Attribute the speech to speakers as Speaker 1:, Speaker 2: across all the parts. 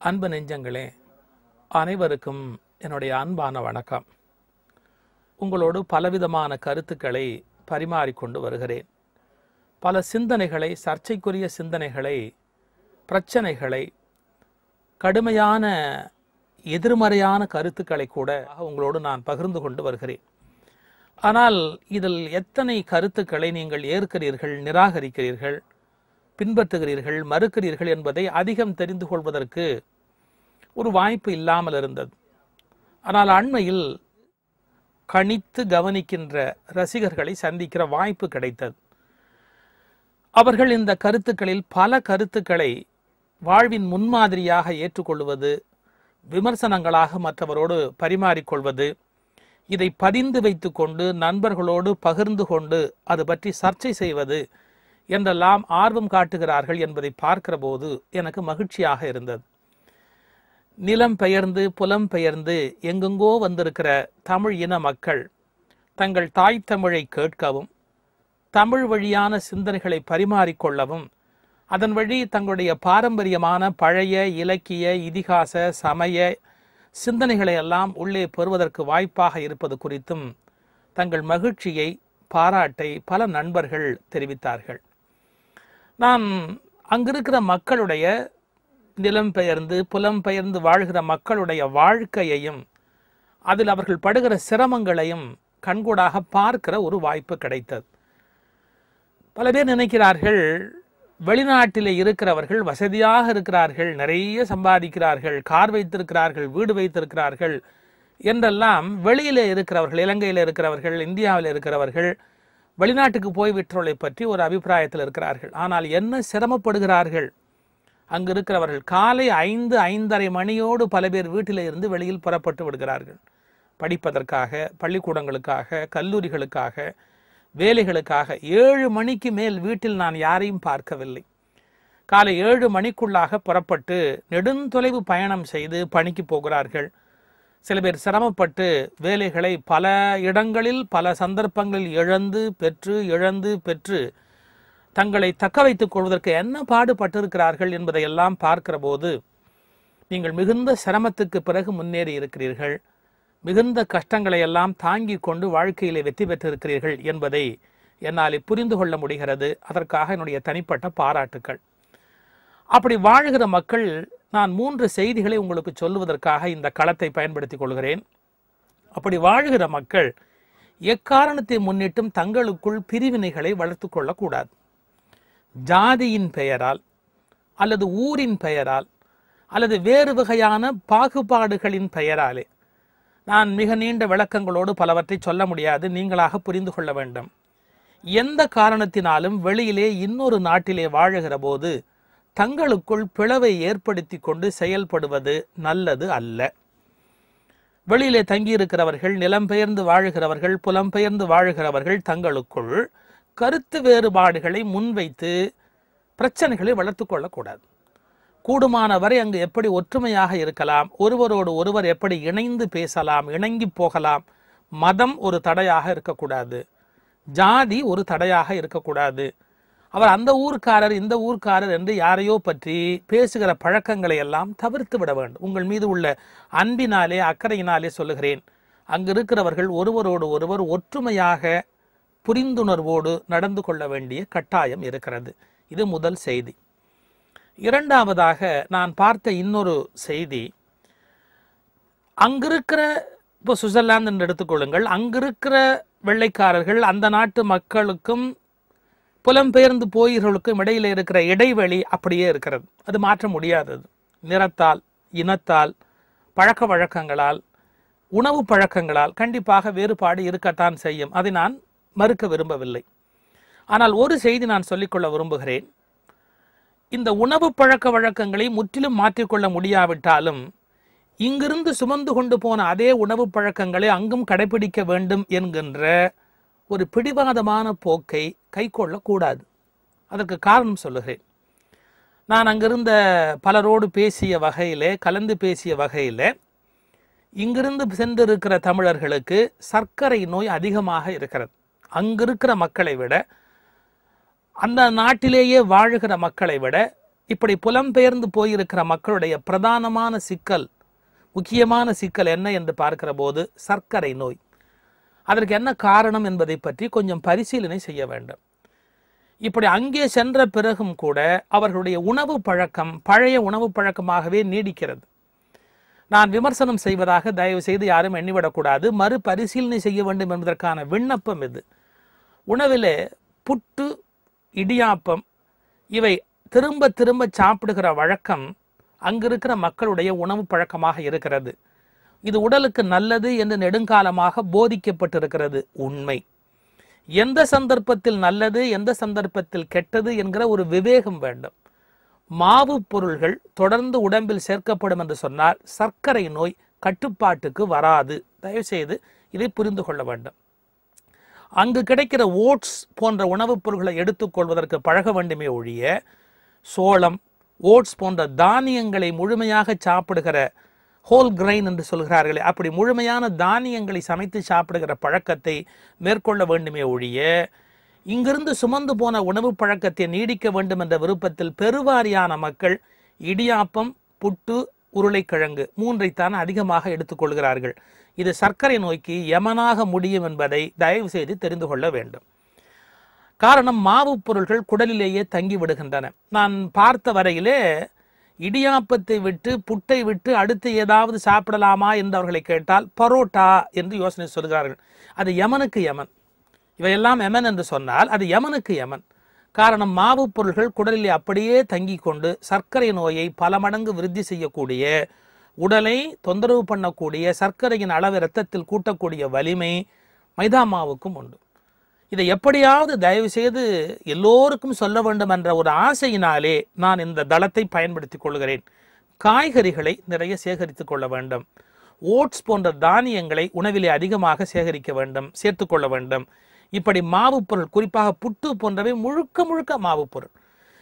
Speaker 1: அன்பு நெஞ்சங்களே அனைவருக்கும் என்னுடைய அன்பான வணக்கம். உங்களோடு பலவிதமான கருத்துக்களை பரிமாறிக்கொண்டு வருகிறேன். பல சிந்தனைகளை சர்ச்சைக்குரிய சிந்தனைகளை பிரச்சனைகளை கடுமையான எதிர்மறையான கருத்துக்களை கூட உங்களோடு நான் பகிர்ந்து கொண்டு வருகிறேன். ஆனால் இதில் எத்தனை கருத்துக்களை நீங்கள் ஏற்கிறீர்கள் நிராகரிக்கிறீர்கள் பின்பற்றுகிறீர்கள் மறுக்கிறீர்கள் என்பதை அதிகம் தெரிந்து கொள்வதற்கு ஒரு வாய்ப்பு இல்லாமல் இருந்தது. ஆனால் அண்மையில் கணித்து கவனிக்கின்ற ரசிகர்களை சந்திக்கிற வாய்ப்பு கிடைத்தது. அவர்கள் இந்த கருத்துக்களில் பல கருத்துக்களை வாழ்வின் முன்மாதிரியாக ஏற்றுக்கொள்வது விமர்சனங்களாக மற்றவரோடு பரிமாறிக்கொள்வது இதை பதிந்து வைத்துக்கொண்டு நண்பர்களோடு பகிர்ந்து கொண்டு அது பற்றி சர்ச்சை செய்வது என்றெல்லாம் ஆர்வம் காட்டுகிறார்கள் என்பதை பார்க்கிற போது எனக்கு மகிழ்ச்சியாக இருந்தது. நிலம் பெயர்ந்து புலம் பெயர்ந்து எங்கெங்கோ வந்திருக்கிற தமிழ் இன மக்கள் தங்கள் தாய் தமிழை கேட்கவும் தமிழ் வழியான சிந்தனைகளை பரிமாறிக்கொள்ளவும் அதன் வழி தங்களுடைய பாரம்பரியமான பழைய இலக்கிய இதிகாச சமய சிந்தனைகளை எல்லாம் உள்ளே பெறுவதற்கு வாய்ப்பாக இருப்பது குறித்தும் தங்கள் மகிழ்ச்சியை பாராட்டை பல நண்பர்கள் தெரிவித்தார்கள். நாம் அங்கிருக்கிற மக்களுடைய நிலம் பெயர்ந்து புலம் பெயர்ந்து வாழ்கிற மக்களுடைய வாழ்க்கையையும் அதில் அவர்கள் படுகிற சிரமங்களையும் கண்கூடாக பார்க்கிற ஒரு வாய்ப்பு கிடைத்தது. பல பேர் நினைக்கிறார்கள் வெளிநாட்டிலே இருக்கிறவர்கள் வசதியாக இருக்கிறார்கள் நிறைய சம்பாதிக்கிறார்கள் கார் வைத்திருக்கிறார்கள் வீடு வைத்திருக்கிறார்கள் என்றெல்லாம் வெளியிலே இருக்கிறவர்கள் இலங்கையில் இருக்கிறவர்கள் இந்தியாவில் இருக்கிறவர்கள் வெளிநாட்டுக்கு போய் விற்றவர்களை பற்றி ஒரு அபிப்பிராயத்தில் இருக்கிறார்கள். ஆனால் என்ன சிரமப்படுகிறார்கள்? அங்கு இருக்கிறவர்கள் காலை ஐந்து ஐந்தரை மணியோடு பல பேர் வீட்டில் இருந்து வெளியில் புறப்பட்டு விடுகிறார்கள். படிப்பதற்காக பள்ளிக்கூடங்களுக்காக கல்லூரிகளுக்காக வேலைகளுக்காக ஏழு மணிக்கு மேல் வீட்டில் நான் யாரையும் பார்க்கவில்லை. காலை ஏழு மணிக்குள்ளாக புறப்பட்டு நெடுந்தொலைவு பயணம் செய்து பணிக்கு போகிறார்கள். சில பேர் சிரமப்பட்டு வேலைகளை பல இடங்களில் பல சந்தர்ப்பங்களில் இழந்து பெற்று இழந்து பெற்று தங்களை தக்க வைத்துக் கொள்வதற்கு என்ன பாடுபட்டிருக்கிறார்கள் என்பதையெல்லாம் பார்க்கிற போது நீங்கள் மிகுந்த சிரமத்துக்கு பிறகு முன்னேறி இருக்கிறீர்கள். மிகுந்த கஷ்டங்களை எல்லாம் தாங்கி கொண்டு வாழ்க்கையிலே வெற்றி பெற்றிருக்கிறீர்கள் என்பதை என்னால் புரிந்து கொள்ள முடிகிறது. அதற்காக என்னுடைய தனிப்பட்ட பாராட்டுக்கள். அப்படி வாழ்கிற மக்கள் நான் மூன்று செய்திகளை உங்களுக்கு சொல்லுவதற்காக இந்த களத்தை பயன்படுத்திக் கொள்கிறேன். அப்படி வாழ்கிற மக்கள் எக்காரணத்தை முன்னிட்டும் தங்களுக்குள் பிரிவினைகளை வளர்த்து கொள்ளக்கூடாது. ஜாதியின் பெயரால் அல்லது ஊரின் பெயரால் அல்லது வேறு வகையான பாகுபாடுகளின் பெயராலே. நான் மிக நீண்ட விளக்கங்களோடு பலவற்றை சொல்ல முடியாது நீங்களாக புரிந்து கொள்ள வேண்டும். எந்த காரணத்தினாலும் வெளியிலே இன்னொரு நாட்டிலே வாழுகிற போது தங்களுக்குள் பிளவை ஏற்படுத்தி கொண்டு செயல்படுவது நல்லது அல்ல. வெளியிலே தங்கியிருக்கிறவர்கள் நிலம்பெயர்ந்து வாழுகிறவர்கள் புலம்பெயர்ந்து வாழுகிறவர்கள் தங்களுக்குள் கருத்து வேறுபாடுகளை முன்வைத்து பிரச்சனைகளை வளர்த்து கொள்ளக்கூடாது. கூடுமான வரை அங்கு எப்படி ஒற்றுமையாக இருக்கலாம் ஒருவரோடு ஒருவர் எப்படி இணைந்து பேசலாம் இணங்கி போகலாம் மதம் ஒரு தடையாக இருக்கக்கூடாது ஜாதி ஒரு தடையாக இருக்கக்கூடாது அவர் அந்த ஊர்க்காரர் இந்த ஊர்க்காரர் என்று யாரையோ பற்றி பேசுகிற பழக்கங்களை எல்லாம் தவிர்த்து விட வேண்டும். உங்கள் மீது உள்ள அன்பினாலே அக்கறையினாலே சொல்லுகிறேன். அங்கு இருக்கிறவர்கள் ஒருவரோடு ஒருவர் ஒற்றுமையாக புரிந்துணர்வோடு நடந்து கொள்ள வேண்டிய கட்டாயம் இருக்கிறது. இது முதல் செய்தி. இரண்டாவதாக நான் பார்த்த இன்னொரு செய்தி. அங்கிருக்கிற இப்போ சுவிட்சர்லாந்து என்று எடுத்துக்கொள்ளுங்கள் அங்கிருக்கிற வெள்ளைக்காரர்கள் அந்த நாட்டு மக்களுக்கும் புலம்பெயர்ந்து போயிர்களுக்கும் இடையில இருக்கிற இடைவெளி அப்படியே இருக்கிறது. அது மாற்ற முடியாதது. நிறத்தால் இனத்தால் பழக்க வழக்கங்களால் உணவு பழக்கங்களால் கண்டிப்பாக வேறுபாடு இருக்கத்தான் செய்யும். அதை நான் மறுக்க விரும்பவில்லை. ஆனால் ஒரு செய்தி நான் சொல்லிக்கொள்ள விரும்புகிறேன். இந்த உணவு பழக்க வழக்கங்களை முற்றிலும் மாற்றிக்கொள்ள முடியாவிட்டாலும் இங்கிருந்து சுமந்து கொண்டு போன அதே உணவு பழக்கங்களை அங்கும் கடைபிடிக்க வேண்டும் என்கின்ற ஒரு பிடிவாதமான போக்கை கைக்கொள்ளக்கூடாது. அதற்கு காரணம் சொல்லுகிறேன். நான் அங்கிருந்த பலரோடு பேசிய வகையிலே கலந்து பேசிய வகையிலே இங்கிருந்து சென்றிருக்கிற தமிழர்களுக்கு சர்க்கரை நோய் அதிகமாக இருக்கிறது. அங்கிருக்கிற மக்களை விட அந்த நாட்டிலேயே வாழுகிற மக்களை விட இப்படி புலம்பெயர்ந்து போயிருக்கிற மக்களுடைய பிரதானமான சிக்கல் முக்கியமான சிக்கல் என்ன என்று பார்க்கிற போது சர்க்கரை நோய். அதற்கு என்ன காரணம் என்பதை பற்றி கொஞ்சம் பரிசீலனை செய்ய வேண்டும். இப்படி அங்கே சென்ற பிறகும் கூட அவர்களுடைய உணவு பழக்கம் பழைய உணவு பழக்கமாகவே நீடிக்கிறது. நான் விமர்சனம் செய்வதாக தயவு செய்து யாரும் எண்ணிவிடக்கூடாது. மறுபரிசீலனை செய்ய வேண்டும் என்பதற்கான விண்ணப்பம் இது. உணவிலே புட்டு இடியாப்பம் இவை திரும்ப திரும்ப சாப்பிடுகிற வழக்கம் அங்கிருக்கிற மக்களுடைய உணவு பழக்கமாக இருக்கிறது. இது உடலுக்கு நல்லது என்று நெடுங்காலமாக போதிக்கப்பட்டிருக்கிறது. உண்மை. எந்த சந்தர்ப்பத்தில் நல்லது எந்த சந்தர்ப்பத்தில் கெட்டது என்கிற ஒரு விவேகம் வேண்டும். மாவு பொருள்கள் தொடர்ந்து உடம்பில் சேர்க்கப்படும் என்று சொன்னால் சர்க்கரை நோய் கட்டுப்பாட்டுக்கு வராது. தயவுசெய்து இதை புரிந்து கொள்ள வேண்டும். அங்கு கிடைக்கிற ஓட்ஸ் போன்ற உணவுப் பொருட்களை எடுத்துக்கொள்வதற்கு பழக வேண்டுமே ஒழிய சோளம் ஓட்ஸ் போன்ற தானியங்களை முழுமையாக சாப்பிடுகிற ஹோல் கிரைன் என்று சொல்கிறார்களே அப்படி முழுமையான தானியங்களை சமைத்து சாப்பிடுகிற பழக்கத்தை மேற்கொள்ள வேண்டுமே ஒழிய இங்கிருந்து சுமந்து போன உணவு பழக்கத்தை நீடிக்க வேண்டும் என்ற விருப்பத்தில் பெருவாரியான மக்கள் இடியாப்பம் புட்டு உருளைக்கிழங்கு மூன்றைத்தான் அதிகமாக எடுத்துக்கொள்கிறார்கள் இது சர்க்கரை நோய்க்கு யமனாக முடியும் என்பதை தயவு செய்து தெரிந்து கொள்ள வேண்டும். காரணம் மாவு பொருள்கள் குடலிலேயே தங்கி விடுகின்றன நான் பார்த்த வரையிலே இடியாப்பத்தை விட்டு புட்டை விட்டு அடுத்து ஏதாவது சாப்பிடலாமா என்று அவர்களை கேட்டால் பரோட்டா என்று யோசனை சொல்கிறார்கள். அது யமனுக்கு யமன். இவையெல்லாம் யமன் என்று சொன்னால் அது யமனுக்கு யமன். காரணம் மாவு பொருள்கள் குடலில் அப்படியே தங்கி கொண்டு சர்க்கரை நோயை பல மடங்கு விருத்தி செய்யக்கூடிய உடலை தொந்தரவு பண்ணக்கூடிய சர்க்கரையின் அளவு இரத்தத்தில் கூட்டக்கூடிய வலிமை மைதா மாவுக்கும் உண்டு. இதை எப்படியாவது தயவு செய்து எல்லோருக்கும் சொல்ல வேண்டும் என்ற ஒரு ஆசையினாலே நான் இந்த தளத்தை பயன்படுத்திக் கொள்கிறேன். காய்கறிகளை நிறைய சேகரித்துக் கொள்ள வேண்டும். ஓட்ஸ் போன்ற தானியங்களை உணவிலே அதிகமாக சேகரிக்க வேண்டும் சேர்த்துக்கொள்ள வேண்டும். இப்படி மாவு பொருள் குறிப்பாக புட்டு போன்றவை முழுக்க முழுக்க மாவு பொருள்.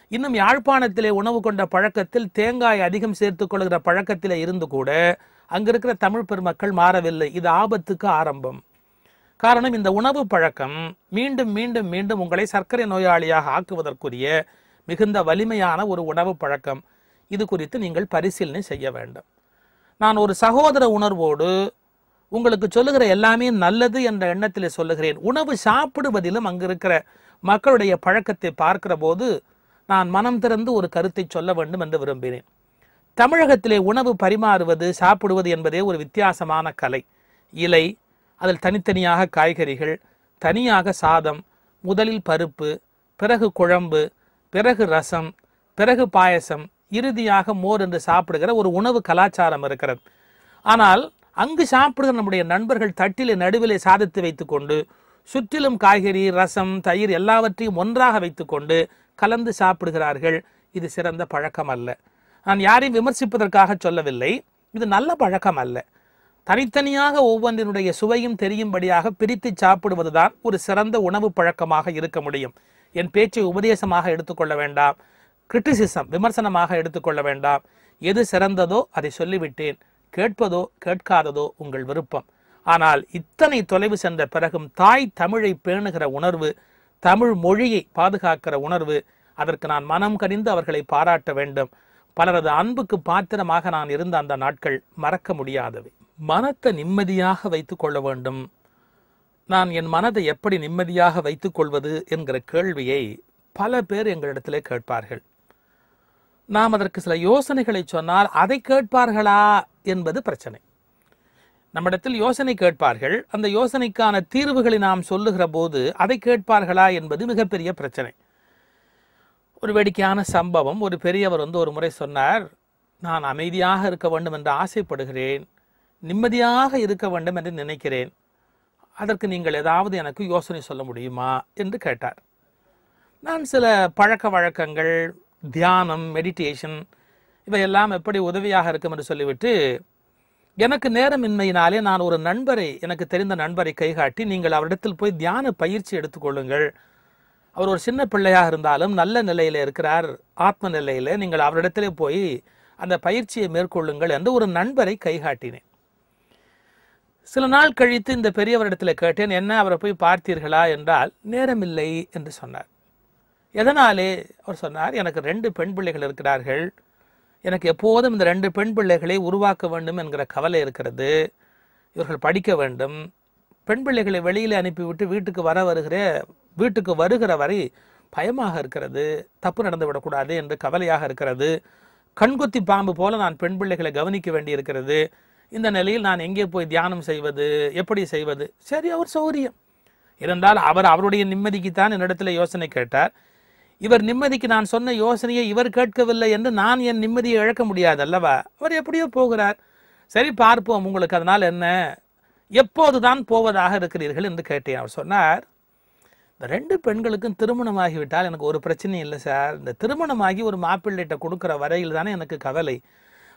Speaker 1: இன்னும் யாழ்ப்பாணத்திலே உணவு கொண்ட பழக்கத்தில் தேங்காய் அதிகம் சேர்த்துக் கொள்கிற பழக்கத்திலே இருந்து கூட அங்கிருக்கிற தமிழ் பெருமக்கள் மாறவில்லை. இது ஆபத்துக்கு ஆரம்பம். காரணம் இந்த உணவு பழக்கம் மீண்டும் மீண்டும் மீண்டும் உங்களை சர்க்கரை நோயாளியாக ஆக்குவதற்குரிய மிகுந்த வலிமையான ஒரு உணவு பழக்கம். இது குறித்து நீங்கள் பரிசீலனை செய்ய வேண்டும். நான் ஒரு சகோதர உணர்வோடு உங்களுக்கு சொல்லுகிற எல்லாமே நல்லது என்ற எண்ணத்தில் சொல்லுகிறேன். உணவு சாப்பிடுவதிலும் அங்கு இருக்கிற மக்களுடைய பழக்கத்தை பார்க்கிற போது நான் மனம் திறந்து ஒரு கருத்தை சொல்ல வேண்டும் என்று விரும்பினேன் தமிழகத்திலே உணவு பரிமாறுவது சாப்பிடுவது என்பதே ஒரு வித்தியாசமான கலை. இலை அதில் தனித்தனியாக காய்கறிகள் தனியாக சாதம் முதலில் பருப்பு பிறகு குழம்பு பிறகு ரசம் பிறகு பாயசம் இறுதியாக மோர் என்று சாப்பிடுகிற ஒரு உணவு கலாச்சாரம் இருக்கிறது. ஆனால் அங்கு சாப்பிடுகிற நம்முடைய நண்பர்கள் தட்டிலே நடுவிலே சாதத்தை வைத்துக்கொண்டு சுற்றிலும் காய்கறி ரசம் தயிர் எல்லாவற்றையும் ஒன்றாக வைத்துக்கொண்டு கலந்து சாப்பிடுகிறார்கள் இது சிறந்த பழக்கம் அல்ல நான் யாரையும் விமர்சிப்பதற்காக சொல்லவில்லை இது நல்ல பழக்கம் அல்ல தனித்தனியாக ஒவ்வொன்றினுடைய சுவையும் தெரியும்படியாக பிரித்து சாப்பிடுவதுதான் ஒரு சிறந்த உணவு பழக்கமாக இருக்க முடியும். என் பேச்சை உபதேசமாக எடுத்துக்கொள்ள வேண்டாம். கிரிட்டிசிசம் விமர்சனமாக எடுத்துக்கொள்ள வேண்டாம். எது சிறந்ததோ அதை சொல்லிவிட்டேன். கேட்பதோ கேட்காததோ உங்கள் விருப்பம். ஆனால் இத்தனை தொலைவு சென்ற பிறகும் தாய் தமிழை பேணுகிற உணர்வு தமிழ் மொழியை பாதுகாக்கிற உணர்வு அதற்கு நான் மனம் கனிந்து அவர்களை பாராட்ட வேண்டும். பலரது அன்புக்கு பாத்திரமாக நான் இருந்த அந்த நாட்கள் மறக்க முடியாதவை. மனத்தை நிம்மதியாக வைத்துக் கொள்ள வேண்டும். நான் என் மனதை எப்படி நிம்மதியாக வைத்துக் கொள்வது என்கிற கேள்வியை பல பேர் எங்களிடத்திலே கேட்பார்கள். நாம் அதற்கு சில யோசனைகளை சொன்னால் அதை கேட்பார்களா என்பது பிரச்சனை. நம்மிடத்தில் யோசனை கேட்பார்கள். அந்த யோசனைக்கான தீர்வுகளை நாம் சொல்லுகிற போது அதை கேட்பார்களா என்பது மிகப்பெரிய பிரச்சனை. ஒரு வேடிக்கையான சம்பவம். ஒரு பெரியவர் வந்து ஒரு முறை சொன்னார் நான் அமைதியாக இருக்க வேண்டும் என்று ஆசைப்படுகிறேன். நிம்மதியாக இருக்க வேண்டும் என்று நினைக்கிறேன். அதற்கு நீங்கள் ஏதாவது எனக்கு யோசனை சொல்ல முடியுமா? என்று கேட்டார். நான் சில பழக்க வழக்கங்கள் தியானம் மெடிடேஷன் இவையெல்லாம் எப்படி உதவியாக இருக்கும் என்று சொல்லிவிட்டு எனக்கு நேரமின்மையினாலே நான் ஒரு நண்பரை எனக்கு தெரிந்த நண்பரை கைகாட்டி நீங்கள் அவரிடத்தில் போய் தியான பயிற்சி எடுத்துக்கொள்ளுங்கள் அவர் ஒரு சின்ன பிள்ளையாக இருந்தாலும் நல்ல நிலையில் இருக்கிறார். ஆத்ம நிலையில் நீங்கள் அவரிடத்திலே போய் அந்த பயிற்சியை மேற்கொள்ளுங்கள் என்று ஒரு நண்பரை கைகாட்டினேன். சில நாள் கழித்து இந்த பெரியவரிடத்தில் கேட்டேன் என்ன அவரை போய் பார்த்தீர்களா? என்றால் நேரமில்லை என்று சொன்னார். எதனாலே? அவர் சொன்னார் எனக்கு ரெண்டு பெண் பிள்ளைகள் இருக்கிறார்கள். எனக்கு எப்போதும் இந்த ரெண்டு பெண் பிள்ளைகளை உருவாக்க வேண்டும் என்கிற கவலை இருக்கிறது. இவர்கள் படிக்க வேண்டும். பெண் பிள்ளைகளை வெளியில் அனுப்பிவிட்டு வீட்டுக்கு வர வருகிற வீட்டுக்கு வருகிற வரை பயமாக இருக்கிறது. தப்பு நடந்து விடக்கூடாது என்று கவலையாக இருக்கிறது. கண்குத்தி பாம்பு போல நான் பெண் பிள்ளைகளை கவனிக்க வேண்டி இருக்கிறது இந்த நிலையில் நான் எங்கே போய் தியானம் செய்வது எப்படி செய்வது? சரி அவர் சௌரியம். இருந்தால் அவர் அவருடைய நிம்மதிக்குத்தான் என்னிடத்துல யோசனை கேட்டார். இவர் நிம்மதிக்கு நான் சொன்ன யோசனையை இவர் கேட்கவில்லை என்று நான் என் நிம்மதியை இழக்க முடியாது அல்லவா? அவர் எப்படியோ போகிறார். சரி பார்ப்போம் உங்களுக்கு அதனால் என்ன? எப்போதுதான் போவதாக இருக்கிறீர்கள் என்று கேட்டேன். அவர் சொன்னார் இந்த ரெண்டு பெண்களுக்கும் திருமணமாகிவிட்டால் எனக்கு ஒரு பிரச்சனையும் இல்லை சார். இந்த திருமணமாகி ஒரு மாப்பிள்ளைகிட்ட கொடுக்குற வரையில் தானே எனக்கு கவலை.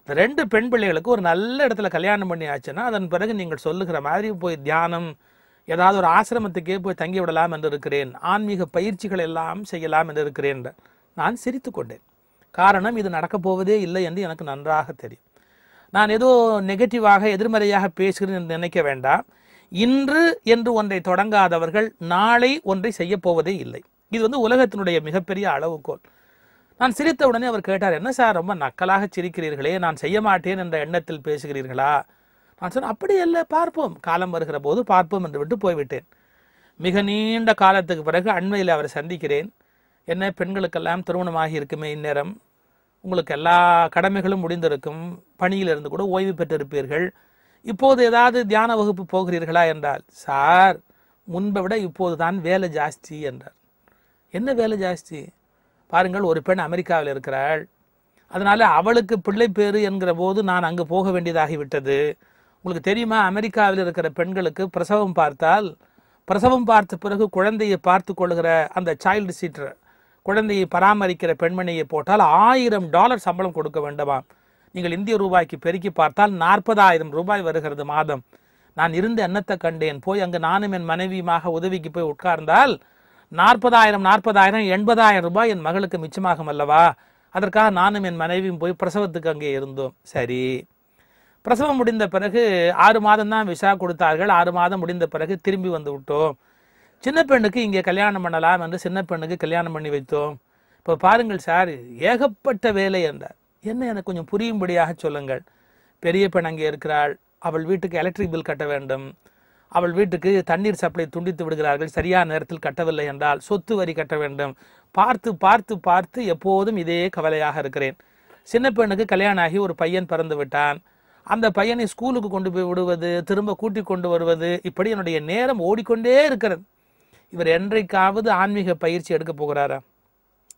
Speaker 1: இந்த ரெண்டு பெண் பிள்ளைகளுக்கு ஒரு நல்ல இடத்துல கல்யாணம் பண்ணி ஆச்சுன்னா அதன் பிறகு நீங்கள் சொல்லுகிற மாதிரி போய் தியானம் ஏதாவது ஒரு ஆசிரமத்துக்கே போய் தங்கி விடலாம் என்று இருக்கிறேன். ஆன்மீக பயிற்சிகள் எல்லாம் செய்யலாம் என்று இருக்கிறேன். நான் சிரித்து கொண்டேன். காரணம் இது நடக்கப் போவதே இல்லை என்று எனக்கு நன்றாக தெரியும். நான் ஏதோ நெகட்டிவாக எதிர்மறையாக பேசுகிறேன் என்று நினைக்க வேண்டாம். இன்று என்று ஒன்றை தொடங்காதவர்கள் நாளை ஒன்றை செய்யப்போவதே இல்லை. இது வந்து உலகத்தினுடைய மிகப்பெரிய அளவுகோல். நான் சிரித்த உடனே அவர் கேட்டார் என்ன சார் ரொம்ப நக்கலாக சிரிக்கிறீர்களே நான் செய்ய மாட்டேன் என்ற எண்ணத்தில் பேசுகிறீர்களா? நான் சொன்னேன் அப்படி இல்லை பார்ப்போம். காலம் வருகிற போது பார்ப்போம் என்று விட்டு போய்விட்டேன். மிக நீண்ட காலத்துக்கு பிறகு அண்மையில் அவரை சந்திக்கிறேன். என்ன பெண்களுக்கெல்லாம் திருமணமாகி இருக்குமே இந்நேரம். உங்களுக்கு எல்லா கடமைகளும் முடிந்திருக்கும். பணியிலிருந்து கூட ஓய்வு பெற்றிருப்பீர்கள். இப்போது ஏதாவது தியான வகுப்பு போகிறீர்களா என்றால் சார் முன்பை விட இப்போது தான் வேலை ஜாஸ்தி என்றார். என்ன வேலை ஜாஸ்தி? பாருங்கள் ஒரு பெண் அமெரிக்காவில் இருக்கிறாள். அதனால் அவளுக்கு பிள்ளை பேரு என்கிற போது நான் அங்கு போக வேண்டியதாகிவிட்டது உங்களுக்கு தெரியுமா அமெரிக்காவில் இருக்கிற பெண்களுக்கு பிரசவம் பார்த்தால் பிரசவம் பார்த்த பிறகு குழந்தையை பார்த்து கொள்கிற அந்த சைல்டு சீட்டர் குழந்தையை பராமரிக்கிற பெண்மணியை போட்டால் ஆயிரம் டாலர் சம்பளம் கொடுக்க வேண்டுமாம். நீங்கள் இந்திய ரூபாய்க்கு பெருக்கி பார்த்தால் நாற்பதாயிரம் ரூபாய் வருகிறது மாதம். நான் இருந்த எண்ணத்தை கண்டேன். போய் அங்கு நானும் என் மனைவியுமாக உதவிக்கு போய் உட்கார்ந்தால் நாற்பதாயிரம் நாற்பதாயிரம் எண்பதாயிரம் ரூபாய் என் மகளுக்கு மிச்சமாகும் அல்லவா? அதற்காக நானும் என் மனைவியும் போய் பிரசவத்துக்கு அங்கே இருந்தோம். சரி. பிரசவம் முடிந்த பிறகு ஆறு மாதம் தான் விசா கொடுத்தார்கள். ஆறு மாதம் முடிந்த பிறகு திரும்பி வந்து விட்டோம். சின்ன பெண்ணுக்கு இங்கே கல்யாணம் பண்ணலாம் என்று சின்ன பெண்ணுக்கு கல்யாணம் பண்ணி வைத்தோம். இப்போ பாருங்கள் சார் ஏகப்பட்ட வேலை என்றார். என்ன எனக்கு கொஞ்சம் புரியும்படியாக சொல்லுங்கள். பெரிய பெண் அங்கே இருக்கிறாள். அவள் வீட்டுக்கு எலக்ட்ரிக் பில் கட்ட வேண்டும். அவள் வீட்டுக்கு தண்ணீர் சப்ளை துண்டித்து விடுகிறார்கள். சரியான நேரத்தில் கட்டவில்லை என்றால் சொத்து வரி கட்ட வேண்டும். பார்த்து பார்த்து பார்த்து எப்போதும் இதே கவலையாக இருக்கிறேன். சின்ன பெண்ணுக்கு கல்யாணம் ஆகி ஒரு பையன் பிறந்து விட்டான். அந்த பையனை ஸ்கூலுக்கு கொண்டு போய் விடுவது திரும்ப கூட்டி கொண்டு வருவது இப்படி என்னுடைய நேரம் ஓடிக்கொண்டே இருக்கிறது. இவர் என்றைக்காவது ஆன்மீக பயிற்சி எடுக்க போகிறாரா?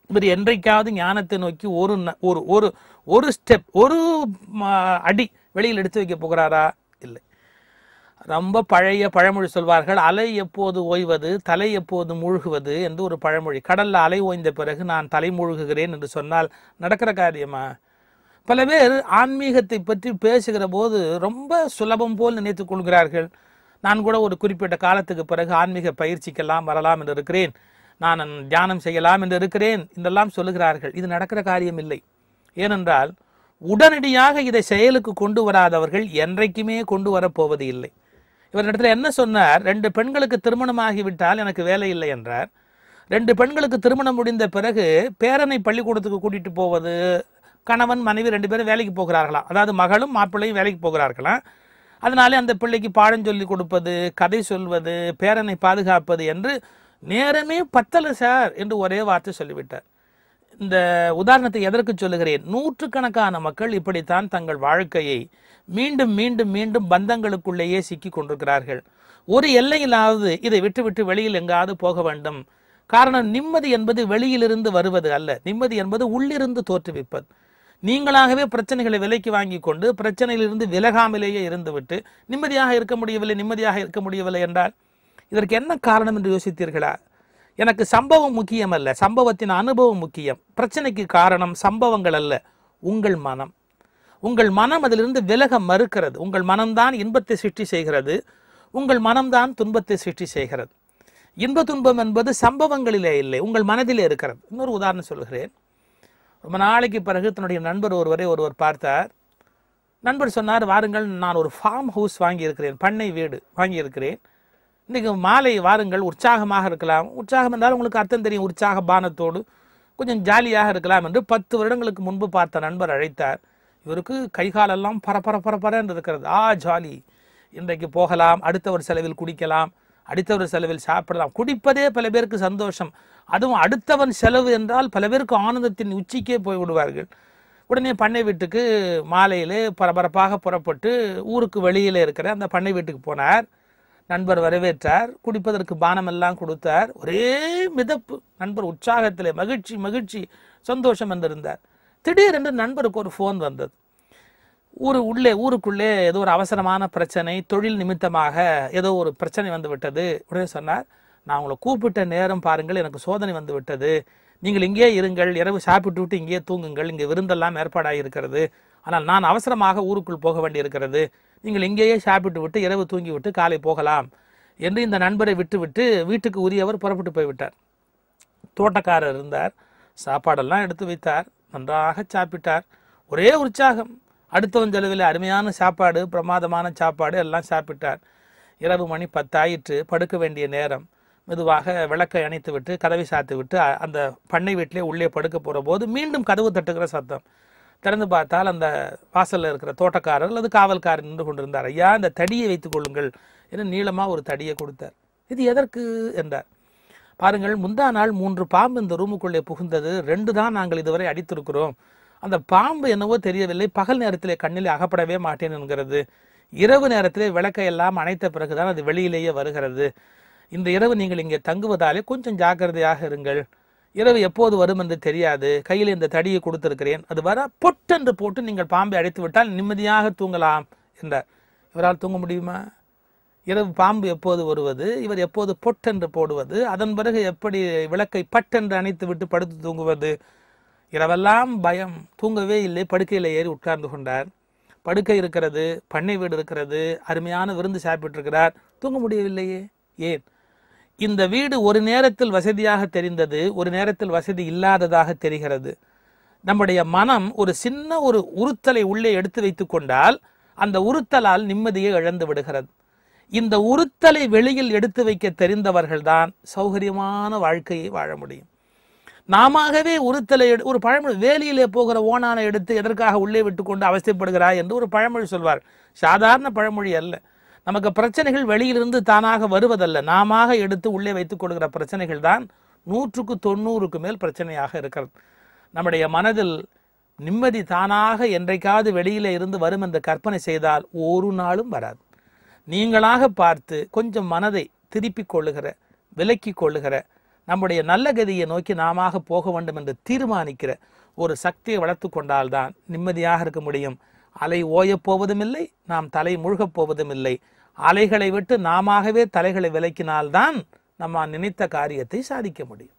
Speaker 1: இவர் என்றைக்காவது ஞானத்தை நோக்கி ஒரு ந- ஒரு ஒரு ஒரு ஸ்டெப் ஒரு அடி வெளியில் எடுத்து வைக்க போகிறாரா? இல்லை. ரொம்ப பழைய பழமொழி சொல்வார்கள் அலை எப்போது ஓய்வது தலை எப்போது மூழ்குவது என்று ஒரு பழமொழி. கடலில் அலை ஓய்ந்த பிறகு நான் தலை மூழ்குகிறேன் என்று சொன்னால் நடக்கிற காரியமா? பல பேர் ஆன்மீகத்தை பற்றி பேசுகிற போது ரொம்ப சுலபம் போல் நினைத்துக் கொள்கிறார்கள். நான் கூட ஒரு குறிப்பிட்ட காலத்துக்கு பிறகு ஆன்மீக பயிற்சிக்கெல்லாம் வரலாம் என்று இருக்கிறேன். நான் தியானம் செய்யலாம் என்று இருக்கிறேன் இதெல்லாம் சொல்லுகிறார்கள். இது நடக்கிற காரியம் இல்லை. ஏனென்றால் உடனடியாக இதை செயலுக்கு கொண்டு வராதவர்கள் என்றைக்குமே கொண்டு வரப்போவது இல்லை. இவரிடத்துல என்ன சொன்னார்? ரெண்டு பெண்களுக்கு திருமணமாகிவிட்டால் எனக்கு வேலை இல்லை என்றார். ரெண்டு பெண்களுக்கு திருமணம் முடிந்த பிறகு பேரனை பள்ளிக்கூடத்துக்கு கூட்டிட்டு போவது கணவன் மனைவி ரெண்டு பேரும் வேலைக்கு போகிறார்களாம் அதாவது மகளும் மாப்பிள்ளையும் வேலைக்கு போகிறார்களாம் அதனாலே அந்த பிள்ளைக்கு பாடம் சொல்லி கொடுப்பது கதை சொல்வது பேரனை பாதுகாப்பது என்று நேரமே பத்தலை சார் என்று ஒரே வார்த்தை சொல்லிவிட்டார். இந்த உதாரணத்தை எதற்கு சொல்லுகிறேன்? நூற்றுக்கணக்கான மக்கள் இப்படித்தான் தங்கள் வாழ்க்கையை மீண்டும் மீண்டும் மீண்டும் பந்தங்களுக்குள்ளேயே சிக்கி கொண்டிருக்கிறார்கள். ஒரு எல்லையிலாவது இதை விட்டு விட்டு வெளியில் எங்காவது போக வேண்டும். காரணம் நிம்மதி என்பது வெளியிலிருந்து வருவது அல்ல. நிம்மதி என்பது உள்ளிருந்து தோற்றுவிப்பது. நீங்களாகவே பிரச்சனைகளை விலைக்கு வாங்கி கொண்டு பிரச்சனையிலிருந்து விலகாமலேயே இருந்துவிட்டு நிம்மதியாக இருக்க முடியவில்லை நிம்மதியாக இருக்க முடியவில்லை என்றால் இதற்கு என்ன காரணம் என்று யோசித்தீர்களா? எனக்கு சம்பவம் முக்கியம் அல்ல சம்பவத்தின் அனுபவம் முக்கியம். பிரச்சனைக்கு காரணம் சம்பவங்கள் அல்ல உங்கள் மனம். உங்கள் மனம் அதிலிருந்து விலக மறுக்கிறது. உங்கள் மனம்தான் இன்பத்தை சிருஷ்டி செய்கிறது. உங்கள் மனம்தான் துன்பத்தை சிருஷ்டி செய்கிறது. இன்ப துன்பம் என்பது சம்பவங்களிலே இல்லை உங்கள் மனதிலே இருக்கிறது. இன்னொரு உதாரணம் சொல்கிறேன். ரொம்ப நாளைக்கு பிறகு தன்னுடைய நண்பர் ஒருவரை ஒருவர் பார்த்தார். நண்பர் சொன்னார் வாருங்கள் நான் ஒரு ஃபார்ம் ஹவுஸ் வாங்கியிருக்கிறேன் பண்ணை வீடு வாங்கியிருக்கிறேன். இன்றைக்கு மாலை வாருங்கள் உற்சாகமாக இருக்கலாம். உற்சாகம் என்றால் உங்களுக்கு அர்த்தம் தெரியும் உற்சாக பானத்தோடு கொஞ்சம் ஜாலியாக இருக்கலாம் என்று பத்து வருடங்களுக்கு முன்பு பார்த்த நண்பர் அழைத்தார். இவருக்கு கைகாலெல்லாம் பரபர பரபரன்னு இருக்கிறது ஆ ஜாலி. இன்றைக்கு போகலாம் அடுத்த ஒரு செலவில் குடிக்கலாம் அடுத்த ஒரு செலவில் சாப்பிடலாம். குடிப்பதே பல பேருக்கு சந்தோஷம். அதுவும் அடுத்தவன் செலவு என்றால் பல பேருக்கு ஆனந்தத்தின் உச்சிக்கே போய் விடுவார்கள் உடனே பண்ணை வீட்டுக்கு மாலையிலே பரபரப்பாக புறப்பட்டு ஊருக்கு வெளியில் இருக்கிற அந்த பண்ணை வீட்டுக்கு போனார். நண்பர் வரவேற்றார். குடிப்பதற்கு பானமெல்லாம் கொடுத்தார். ஒரே மிதப்பு. நண்பர் உற்சாகத்திலே மகிழ்ச்சி மகிழ்ச்சி சந்தோஷம் என்றிருந்தார். திடீரென்று நண்பருக்கு ஒரு ஃபோன் வந்தது. ஊரு உள்ளே ஊருக்குள்ளே ஏதோ ஒரு அவசரமான பிரச்சனை தொழில் நிமித்தமாக ஏதோ ஒரு பிரச்சனை வந்து விட்டது. உடனே சொன்னார் நான் உங்களை கூப்பிட்ட நேரம் பாருங்கள் எனக்கு சோதனை வந்து விட்டது. நீங்கள் இங்கேயே இருங்கள் இரவு சாப்பிட்டு விட்டு இங்கேயே தூங்குங்கள். இங்கே விருந்தெல்லாம் ஏற்பாடாக இருக்கிறது. ஆனால் நான் அவசரமாக ஊருக்குள் போக வேண்டி இருக்கிறது. நீங்கள் இங்கேயே சாப்பிட்டு விட்டு இரவு தூங்கி விட்டு காலை போகலாம் என்று இந்த நண்பரை விட்டுவிட்டு வீட்டுக்கு உரியவர் புறப்பட்டு போய்விட்டார். தோட்டக்காரர் இருந்தார் சாப்பாடெல்லாம் எடுத்து வைத்தார். நன்றாக சாப்பிட்டார். ஒரே உற்சாகம். அடுத்தவன் செலவில் அருமையான சாப்பாடு பிரமாதமான சாப்பாடு எல்லாம் சாப்பிட்டார். இரவு மணி பத்தாயிற்று. படுக்க வேண்டிய நேரம். மெதுவாக விளக்கை அணைத்து விட்டு கதவை சாத்து விட்டு அந்த பண்ணை வீட்டிலே உள்ளே படுக்க போகிற போது மீண்டும் கதவு தட்டுகிற சத்தம். திறந்து பார்த்தால் அந்த வாசலில் இருக்கிற தோட்டக்காரர் அல்லது காவல்காரர் நின்று கொண்டிருந்தார். ஐயா இந்த தடியை வைத்துக் கொள்ளுங்கள் என்று நீளமாக ஒரு தடியை கொடுத்தார். இது எதற்கு? என்றார். பாருங்கள் முந்தா நாள் மூன்று பாம்பு இந்த ரூமுக்குள்ளே புகுந்தது. ரெண்டு தான் நாங்கள் இதுவரை அடித்திருக்கிறோம். அந்த பாம்பு என்னவோ தெரியவில்லை. பகல் நேரத்திலே கண்ணில் அகப்படவே மாட்டேன் என்கிறது. இரவு நேரத்திலே விளக்கை எல்லாம் அணைத்த பிறகுதான் அது வெளியிலேயே வருகிறது. இந்த இரவு நீங்கள் இங்கே தங்குவதாலே கொஞ்சம் ஜாக்கிரதையாக இருங்கள். இரவு எப்போது வரும் என்று தெரியாது. கையில் இந்த தடியை கொடுத்திருக்கிறேன். அது வர பொட்டென்று போட்டு நீங்கள் பாம்பை அடித்து விட்டால் நிம்மதியாக தூங்கலாம் என்றார். இவரால் தூங்க முடியுமா? இரவு பாம்பு எப்போது வருவது இவர் எப்போது பொட்டென்று போடுவது அதன் பிறகு எப்படி விளக்கை பட்டென்று அணைத்து விட்டு படுத்து தூங்குவது? இரவெல்லாம் பயம். தூங்கவே இல்லை. படுக்கையில் ஏறி உட்கார்ந்து கொண்டார். படுக்கை இருக்கிறது பண்ணை வீடு இருக்கிறது அருமையான விருந்து சாப்பிட்டிருக்கிறார். தூங்க முடியவில்லையே. ஏன்? இந்த வீடு ஒரு நேரத்தில் வசதியாக தெரிந்தது ஒரு நேரத்தில் வசதி இல்லாததாக தெரிகிறது. நம்முடைய மனம் ஒரு சின்ன ஒரு உறுத்தலை உள்ளே எடுத்து வைத்துக்கொண்டால் அந்த உறுத்தலால் நிம்மதியை இழந்து விடுகிறது. இந்த உறுத்தலை வெளியில் எடுத்து வைக்க தெரிந்தவர்கள்தான் சௌகரியமான வாழ்க்கையை வாழ முடியும். நாமவே உறுத்தலை எடு- ஒரு பழமொழி வேலியிலே போகிற ஓனானை எடுத்து எதற்காக உள்ளே விட்டுக்கொண்டு அவசியப்படுகிறாய் என்று ஒரு பழமொழி சொல்வார். சாதாரண பழமொழி அல்ல. நமக்கு பிரச்சனைகள் வெளியிலிருந்து தானாக வருவதல்ல. நாம எடுத்து உள்ளே வைத்துக் கொள்கிற பிரச்சனைகள் தான் நூற்றுக்கு தொண்ணூறுக்கு மேல் பிரச்சனையாக இருக்கிறது. நம்முடைய மனதில் நிம்மதி தானாக என்றைக்காவது வெளியிலே இருந்து வரும் என்று கற்பனை செய்தால் ஒரு நாளும் வராது. நீங்களாக பார்த்து கொஞ்சம் மனதை திருப்பிக் கொள்ளுகிற விலக்கிக் கொள்ளுகிற நம்முடைய நல்ல கதியை நோக்கி நாம போக வேண்டும் என்று தீர்மானிக்கிற ஒரு சக்தியை வளர்த்து கொண்டால்தான் நிம்மதியாக இருக்க முடியும். அலை ஓயப் போவதும் இல்லை நாம் தலை முழுகப் போவதும் இல்லை அலைகளை விட்டு நாமாகவே தலைகளை விலக்கினால்தான் நம்ம நினைத்த காரியத்தை சாதிக்க முடியும்.